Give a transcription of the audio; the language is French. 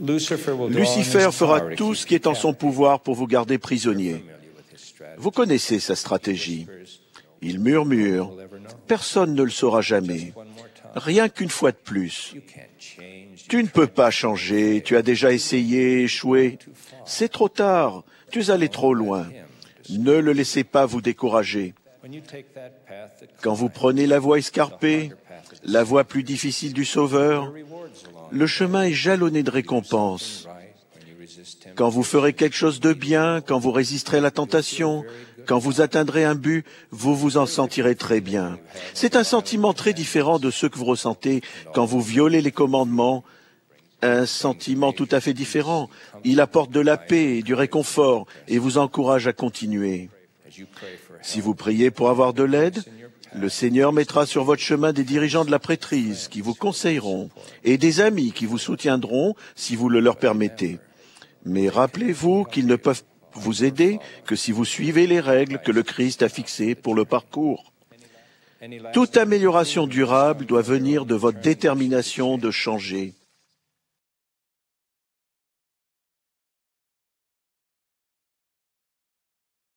Lucifer fera tout ce qui est en son pouvoir pour vous garder prisonnier. Vous connaissez sa stratégie. Il murmure. Personne ne le saura jamais. Rien qu'une fois de plus. Tu ne peux pas changer. Tu as déjà essayé, échoué. C'est trop tard. Tu es allé trop loin. Ne le laissez pas vous décourager. Quand vous prenez la voie escarpée, la voie plus difficile du Sauveur, le chemin est jalonné de récompenses. Quand vous ferez quelque chose de bien, quand vous résisterez à la tentation, quand vous atteindrez un but, vous vous en sentirez très bien. C'est un sentiment très différent de ce que vous ressentez quand vous violez les commandements. Un sentiment tout à fait différent. Il apporte de la paix et du réconfort et vous encourage à continuer. Si vous priez pour avoir de l'aide, le Seigneur mettra sur votre chemin des dirigeants de la prêtrise qui vous conseilleront et des amis qui vous soutiendront si vous le leur permettez. Mais rappelez-vous qu'ils ne peuvent vous aider que si vous suivez les règles que le Christ a fixées pour le parcours. Toute amélioration durable doit venir de votre détermination de changer.